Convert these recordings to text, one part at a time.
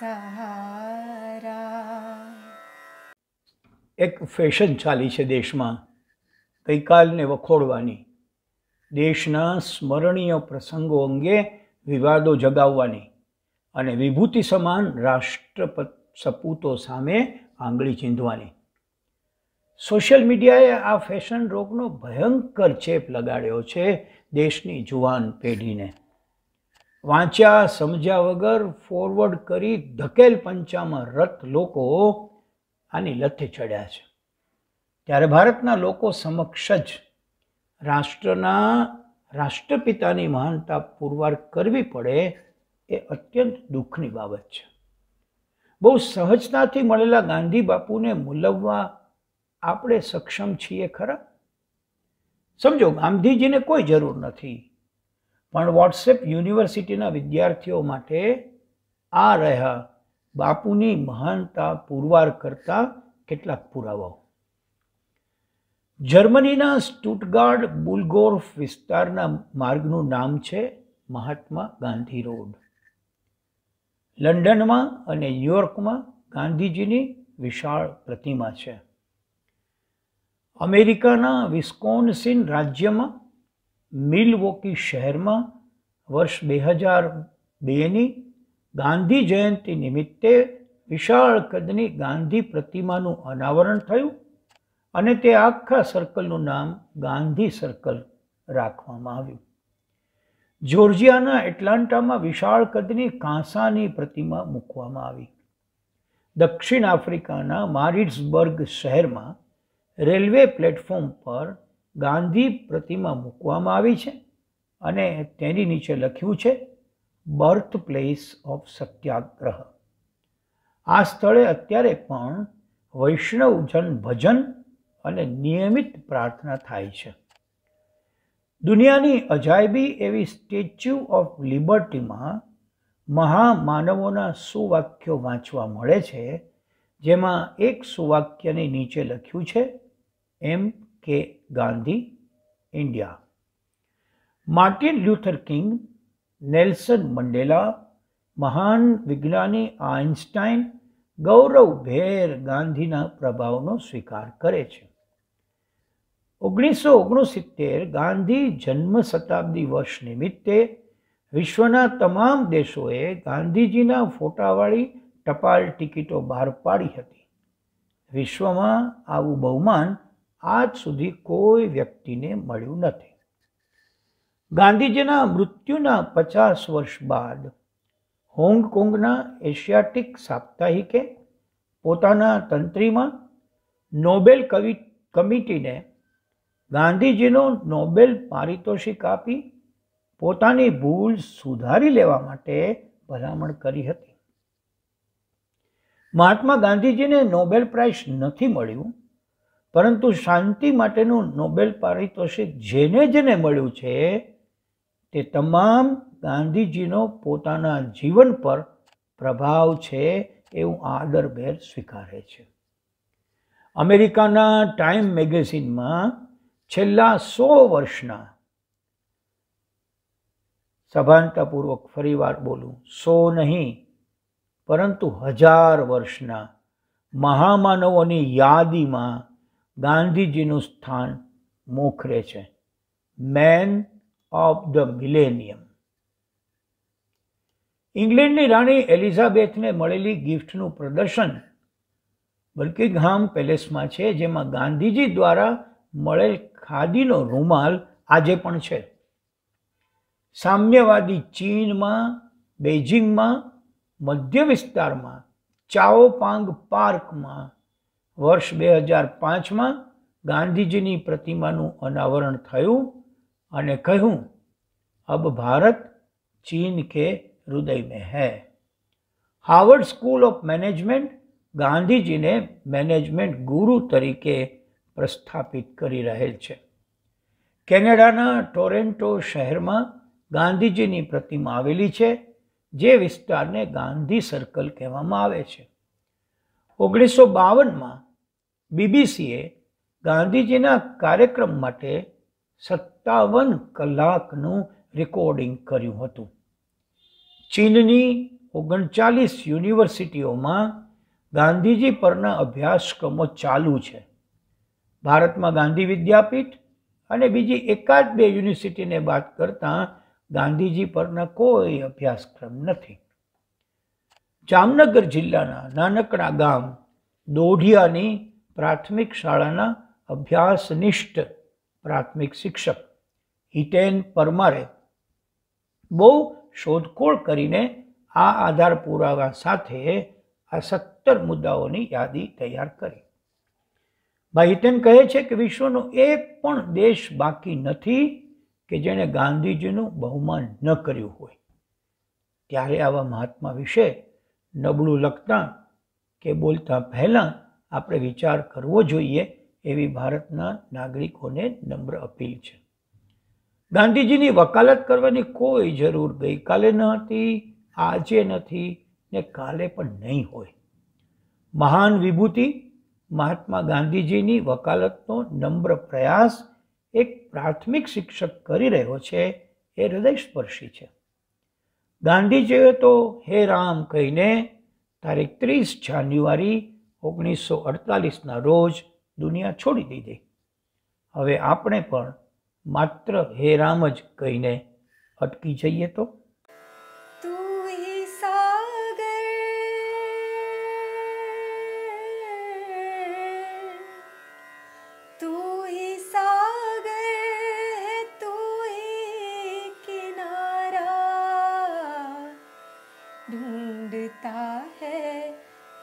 સહારા એક ફેશન ચાલી છે દેશમાં, ગઈકાલને વખોડવાની. દેશના સ્મરણીય પ્રસંગો અંગે વિવાદો જગાવવાની અને વિભૂતિ સમાન રાષ્ટ્રપત, સપૂતો સામે આંગળી ચીંધવાની. સોશિયલ મીડિયાએ આ ફેશન રોગનો ભયંકર ચેપ લગાડ્યો છે દેશની જુવાન પેઢીને. વાંચ્યા, સમજ્યા વગર ફોરવર્ડ કરી ધકેલ પંચામાં રત લોકો આની લથે ચડ્યા છે. ત્યારે ભારતના લોકો સમક્ષ જ રાષ્ટ્રના રાષ્ટ્રપિતાની મહાનતા પુરવાર કરવી પડે એ અત્યંત દુઃખની બાબત છે. બહુ સહજતાથી મળેલા ગાંધી બાપુને મૂલવવા આપણે સક્ષમ છીએ ખરા? સમજો, ગાંધીજીને કોઈ જરૂર નથી. પણ વોટ્સએપ યુનિવર્સિટીના વિદ્યાર્થીઓ માટે આ રહ્યા બાપુની મહાનતા પુરવાર કરતા કેટલાક પુરાવાઓ. જર્મનીના સ્ટુટગાર્ડ બુલગોર્ફ વિસ્તારના માર્ગનું નામ છે મહાત્મા ગાંધી રોડ. લંડનમાં અને ન્યુયોર્કમાં ગાંધીજીની વિશાળ પ્રતિમા છે. અમેરિકાના વિસ્કોન્સિન રાજ્યમાં મિલવોકી શહેરમાં વર્ષ બે હજાર બેની ગાંધી જયંતિ નિમિત્તે વિશાળ કદની ગાંધી પ્રતિમાનું અનાવરણ થયું અને તે આખા સર્કલનું નામ ગાંધી સર્કલ રાખવામાં આવ્યું. જોર્જિયાના એટલાન્ટામાં વિશાળ કદની કાંસાની પ્રતિમા મૂકવામાં આવી. દક્ષિણ આફ્રિકાના મારિટ્સબર્ગ શહેરમાં રેલવે પ્લેટફોર્મ પર ગાંધી પ્રતિમા મૂકવામાં આવી છે અને તેની નીચે લખ્યું છે, બર્થ પ્લેસ ઓફ સત્યાગ્રહ. આ સ્થળે અત્યારે પણ વૈષ્ણવ જન ભજન અને નિયમિત પ્રાર્થના થાય છે. દુનિયાની અજાયબી એવી સ્ટેચ્યુ ઓફ લિબર્ટીમાં મહામાનવોના સુવાક્યો વાંચવા મળે છે, જેમાં એક સુવાક્યની નીચે લખ્યું છે, એમ કે Gandhi, India. Martin Luther King, Nelson Mandela, મહાન વિજ્ઞાની આઇન્સ્ટાઈન ગૌરવભેર ગાંધીના પ્રભાવનો સ્વીકાર કરે છે. ઓગણીસો ઓગણસિત્તેર ગાંધી જન્મ શતાબ્દી વર્ષ નિમિત્તે વિશ્વના તમામ દેશોએ ગાંધીજીના ફોટાવાળી ટપાલ ટિકિટો બહાર પાડી હતી. વિશ્વમાં આવું બહુમાન આજ સુધી કોઈ વ્યક્તિને મળ્યું નથી. ગાંધીજીના મૃત્યુના પચાસ વર્ષ બાદ હોંગકોંગના એશિયાટિક સાપ્તાહિકે પોતાના તંત્રીમાં નોબેલ કવિ, કમિટીને ગાંધીજીનો નોબેલ પારિતોષિક આપી પોતાની ભૂલ સુધારી લેવા માટે ભલામણ કરી હતી. મહાત્મા ગાંધીજીને નોબેલ પ્રાઇઝ નથી મળ્યું પરંતુ શાંતિ માટેનું નોબેલ પારિતોષિક જેને જેને મળ્યું છે, તે તમામ ગાંધીજીનો પોતાના જીવન પર પ્રભાવ છે એવું આદરભેર સ્વીકારે છે. અમેરિકાના ટાઈમ મેગેઝિનમાં છેલ્લા સો વર્ષના સભાનતાપૂર્વક ફરીવાર બોલું, સો નહીં, પરંતુ હજાર વર્ષના મહામાનવોની યાદીમાં ગાંધીજીનું સ્થાન મોખરે છે. મેન ઓફ ધ મિલેનિયમ ઇંગ્લેન્ડની રાણી એલિઝાબેથને મળેલી ગિફ્ટનું પ્રદર્શન બલ્કિંગહામ પેલેસમાં છે, જેમાં ગાંધીજી દ્વારા મળેલ ખાદીનો રૂમાલ આજે પણ છે. સામ્યવાદી ચીનમાં, બેઇજિંગમાં, મધ્ય વિસ્તારમાં, ચાઓપાંગ પાર્કમાં વર્ષ બે હજાર પાંચમાં ગાંધીજીની પ્રતિમાનું અનાવરણ થયું અને કહ્યું, અબ ભારત ચીન કે હૃદય મેં હૈ. હાર્વર્ડ સ્કૂલ ઓફ મેનેજમેન્ટ ગાંધીજીને મેનેજમેન્ટ ગુરુ તરીકે પ્રસ્થાપિત કરી રહેલ છે. કેનેડાના ટોરેન્ટો શહેરમાં ગાંધીજીની પ્રતિમા આવેલી છે, જે વિસ્તારને ગાંધી સર્કલ કહેવામાં આવે છે. ઓગણીસો બાવનમાં બીબીસીએ ગાંધીજીના કાર્યક્રમ માટે સત્તાવન કલાકનું રેકોર્ડિંગ કર્યું હતું. ચીનની ઓગણચાલીસ યુનિવર્સિટીઓમાં ગાંધીજી પરના અભ્યાસક્રમો ચાલુ છે. ભારતમાં ગાંધી વિદ્યાપીઠ અને બીજી એકાદ બે યુનિવર્સિટીને બાદ કરતાં ગાંધીજી પરના કોઈ અભ્યાસક્રમ નથી. જામનગર જિલ્લાના નાનકડા ગામ દોઢિયાની પ્રાથમિક શાળાના અભ્યાસનિષ્ઠ પ્રાથમિક શિક્ષક હિટેન પરમારે બહુ શોધખોળ કરીને આ આધાર પુરાવા સાથે આ સત્તર મુદ્દાઓની યાદી તૈયાર કરી. ભાઈ હિતેન કહે છે કે વિશ્વનો એક પણ દેશ બાકી નથી કે જેણે ગાંધીજીનું બહુમાન ન કર્યું હોય. ત્યારે આવા મહાત્મા વિશે નબળું લખતા કે બોલતા પહેલાં આપણે વિચાર કરવો જોઈએ એવી ભારતના નાગરિકોને નમ્ર અપીલ છે. ગાંધીજીની વકાલત કરવાની કોઈ જરૂર ગઈકાલે ન હતી, આજે નથી ને કાલે પણ નહીં હોય. મહાન વિભૂતિ મહાત્મા ગાંધીજીની વકાલતનો નમ્ર પ્રયાસ એક પ્રાથમિક શિક્ષક કરી રહ્યો છે એ હૃદયસ્પર્શી છે. ગાંધીજીએ તો હે રામ કહીને તારીખ ત્રીસ જાન્યુઆરી ઓગણીસો અડતાલીસના રોજ દુનિયા છોડી દીધી. હવે આપણે પણ માત્ર હે રામ જ કહીને અટકી જઈએ તો?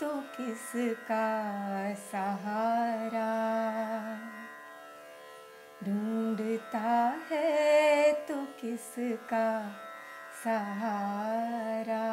तो किसका सहारा? ढूंढता है तो किसका सहारा?